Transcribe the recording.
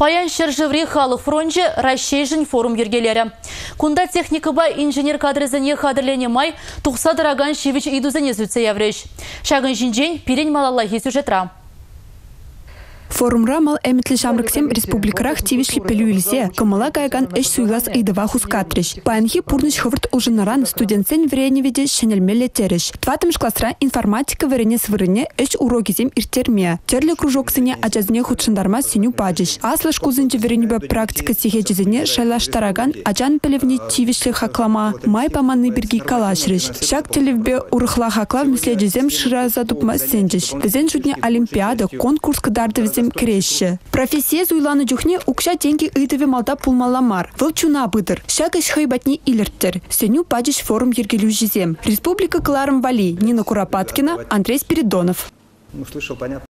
Паян шыржыври халық фронжы Рашейжін форум ергелері. Кунда техникаба инженер кадрызыне қадырлене май тұқса дыраган шевич идузыне зүтсе явреш. Шағын жинжен пирен. Форумра мал әмітлі жамрыксем республикарах тивишлі пелюйлзе, кымыла гайган эш суйлас ыйдыва хускатриш. Паянхи пурныш хывырт улжынаран студентсен вреневеде шенелмеле тереш. Тватымш классра информатика варене свырыне эш урогизем иртерме. Терлі кружоксыне ачазне худшындарма синю паджиш. Аслыш кузынче вренебе практика сихечизене шайлаштараган ачан пелевне тивишлі хаклама. Май паманны бірги калашриш. Шак телевбе урыхла хакла в миследжизем шыра задупма сенджиш. Везен жудне олимпиада, конкурс кадарды везем візім кірешші. Профессия зуйланы жүхне укша деньги ыдыве малда пулмаламар. Выл чуна быдыр. Шагыш хайбатни илерттер. Сеню падиш форум ергелю жизем. Республика Кларм Вали. Нина Куропаткина, Андрей Спиридонов. Ну, слышал, понятно.